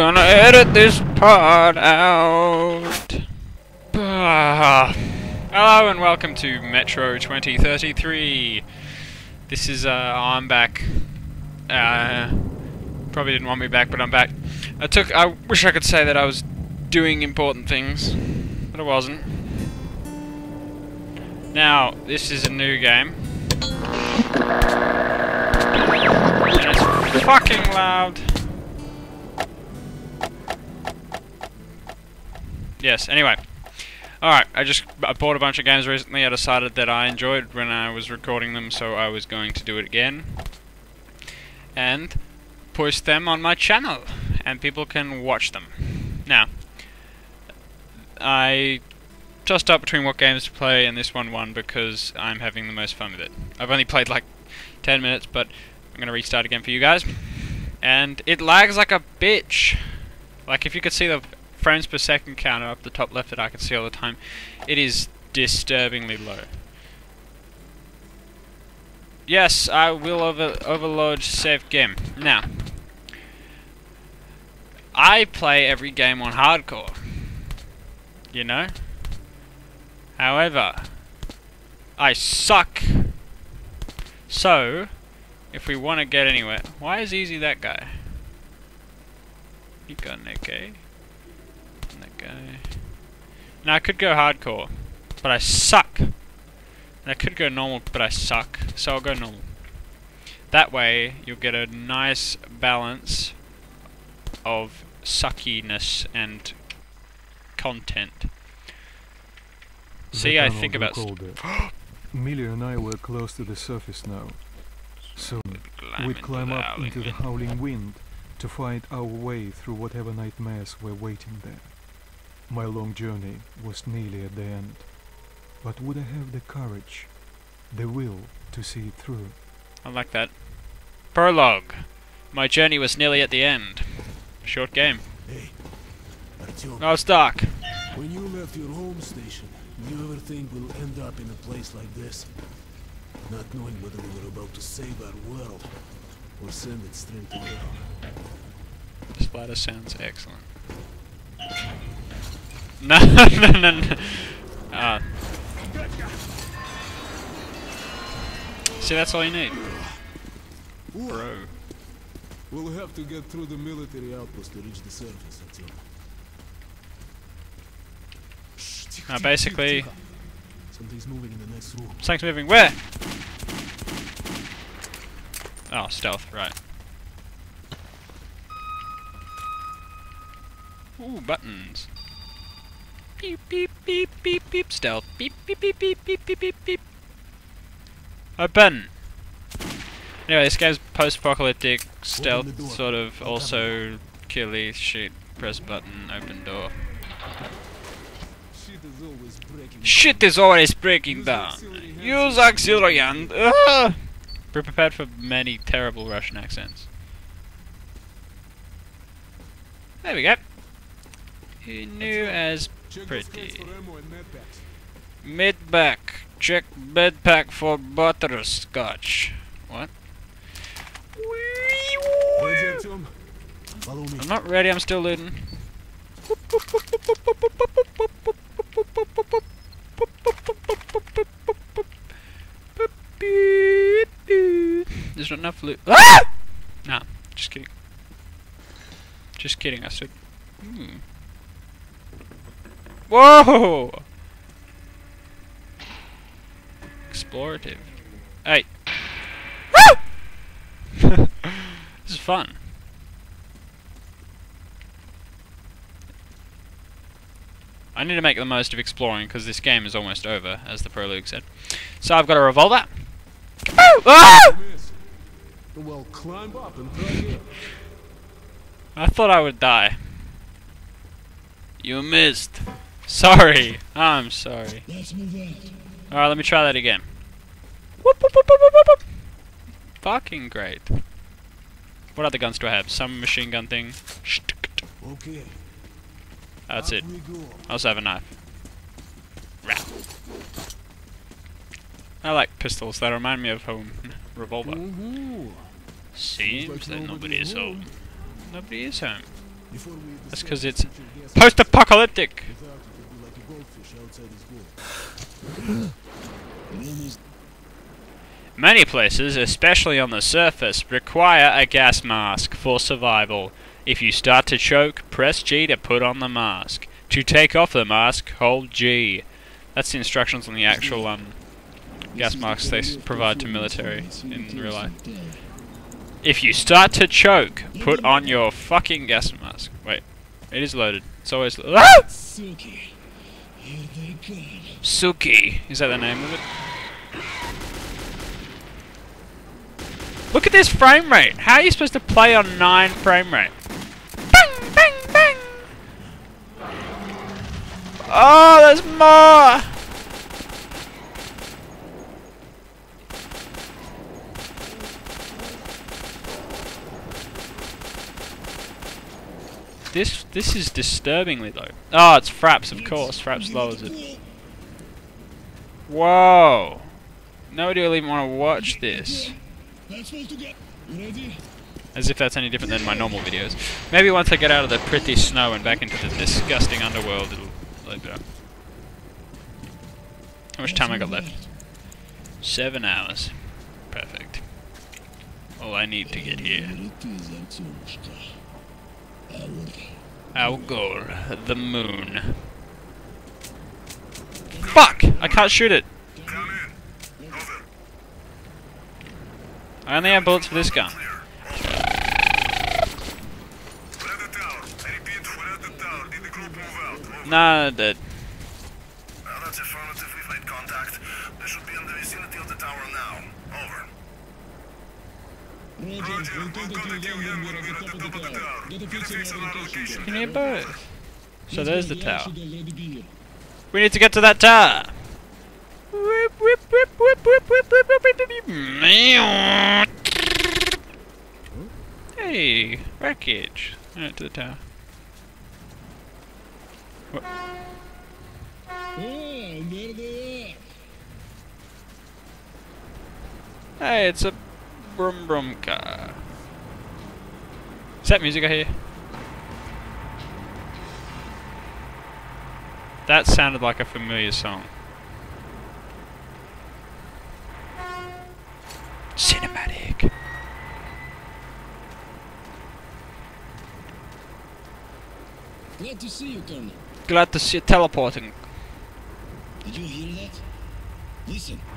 gonna edit this part out. Ah. Hello and welcome to Metro 2033. This is, uh, I'm back. Uh, probably didn't want me back, but I'm back. I took, I wish I could say that I was doing important things, but I wasn't. Now, this is a new game. And it's fucking loud. Yes, anyway. Alright, I just I bought a bunch of games recently. I decided that I enjoyed when I was recording them, so I was going to do it again. And post them on my channel, and people can watch them. Now, I tossed up between what games to play, and this one won because I'm having the most fun with it. I've only played like 10 minutes, but I'm going to restart again for you guys. And it lags like a bitch. Like, if you could see the frames per second counter up the top left that I can see all the time, it is disturbingly low. Yes, I will over overload save game. Now, I play every game on hardcore. You know? However, I suck. So, if we want to get anywhere, why is Easy that guy? You got an AK. Guy. Now I could go hardcore, but I suck. And I could go normal, but I suck. So I'll go normal. That way, you'll get a nice balance of suckiness and content. See, I think about. Miller and I were close to the surface now. Soon, we'd climb up into the howling wind to find our way through whatever nightmares were waiting there. My long journey was nearly at the end, but would I have the courage, the will to see it through? I like that. Prologue. My journey was nearly at the end. Short game. Hey, Artyom, Oh, it's dark. when you left your home station, you ever think we'll end up in a place like this? Not knowing whether we were about to save our world or send it straight to hell. The splatter sounds excellent. No, no, no, no. Uh. See, that's all you need. Bro. We'll have to get through the military outpost to reach the surface, Now, basically... Something's moving in the next room. Something's moving where? Oh, stealth, right. Ooh, buttons. Beep, beep, beep, beep, beep, stealth. Beep, beep, beep, beep, beep, beep, beep, beep. Open! Anyway, this game's post-apocalyptic, stealth, sort of, also killy shit. Press button, open door. Shit is always breaking. Shit is always breaking down. Use auxiliary and... Ah! Be prepared for many terrible Russian accents. There we go. He knew as pretty. mid-back. Check bed pack for butterscotch. What? I'm not ready, I'm still looting. There's not enough loot. Ah! Nah, just kidding. Just kidding, I said. Hmm. Whoa! Explorative. Hey. this is fun. I need to make the most of exploring because this game is almost over, as the prologue said. So I've got a revolver. Ah! Well, climb up and. I thought I would die. You missed. Sorry. I'm sorry. Alright, let me try that again. Whoop, whoop, whoop. Fucking great. What other guns do I have? Some machine gun thing. Okay. That's it. I also have a knife. I like pistols. That remind me of home. Revolver. Seems that nobody is home. Nobody is home. That's we hit the That's 'cause surface, it's Post-apocalyptic! Goldfish outside his gourd. Many places, especially on the surface, require a gas mask for survival. If you start to choke, press G to put on the mask. To take off the mask, hold G. That's the instructions on the actual um, gas masks they provide to military in real life. If you start to choke, put on your fucking gas mask. Wait, it is loaded. It's always ah! Suki. Is that the name of it? Look at this frame rate. How are you supposed to play on 9 frame rate? Bang, bang, bang. Oh, there's more. This this is disturbingly low. Oh, ah, it's Fraps, of course. Fraps lowers it. Whoa! Nobody will even want to watch this. As if that's any different than my normal videos. Maybe once I get out of the pretty snow and back into the disgusting underworld, it'll look better. How much time I got left? Seven hours. Perfect. All I need to get here. Goal, the moon. Fuck! I can't shoot it. I only have bullets for this gun. Nah, dead. Well, that's affirmative. We've made contact. They should be in the vicinity of the tower now. Over. Roger, need both. So there's the tower. We need to get to that tower. Whip, whip, whip, whip, whip, whip, whip, whip, whip, whip. Hey, wreckage. Alright, to the tower. What? Oh. Hey, it's a brum brum car. Is that music I hear? That sounded like a familiar song. Cinematic. Glad to see you, Colonel. Glad to see you teleporting. Did you hear that? Listen.